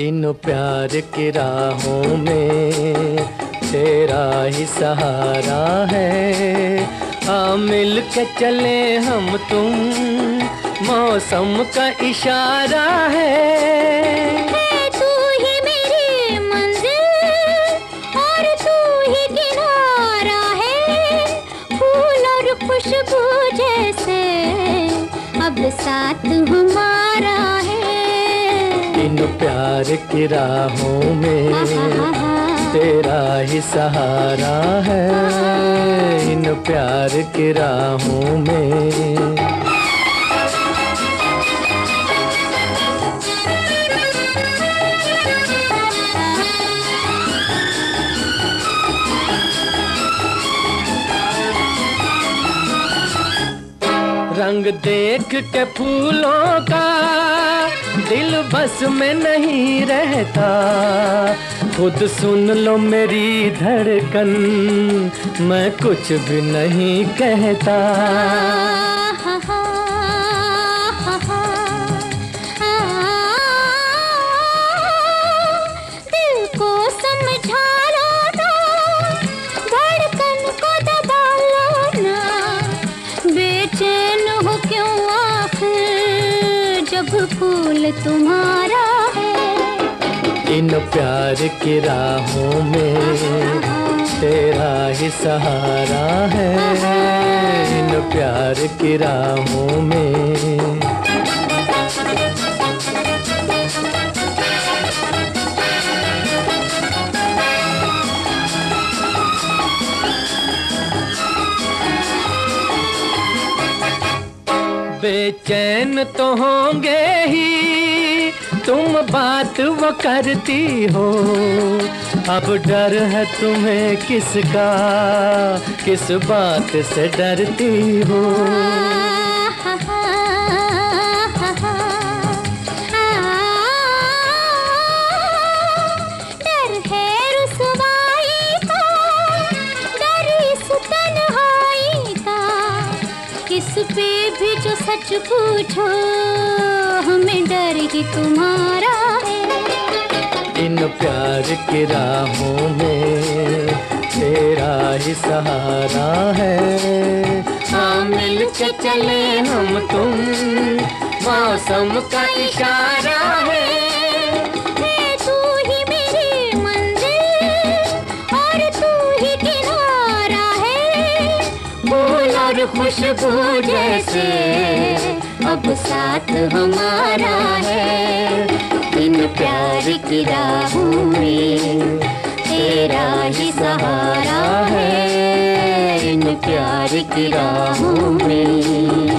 इन प्यार की राहों में तेरा ही सहारा है। आ मिल के चले हम तुम, मौसम का इशारा है। ही ही है अब साथ हमारा है इन प्यार की राहों में तेरा ही सहारा है। इन प्यार की राहों में रंग देख के फूलों का दिल बस में नहीं रहता। खुद सुन लो मेरी धड़कन, मैं कुछ भी नहीं कहता। जब फूल तुम्हारा है। इन प्यार की राहों में तेरा ही सहारा है। इन प्यार की राहों में बेचैन तो होंगे ही, तुम बात वो करती हो। अब डर है तुम्हें किसका, किस बात से डरती हो? किस पे भी जो सच पूछो हमें डर ही तुम्हारा है। इन प्यार की राहों में तेरा ही सहारा है। हाँ मिल के चले हम तुम मौसम का इशारा है। खुशबू जैसे अब साथ हमारा है। इन प्यार की राहों में तेरा ही सहारा है। इन प्यार की राहों में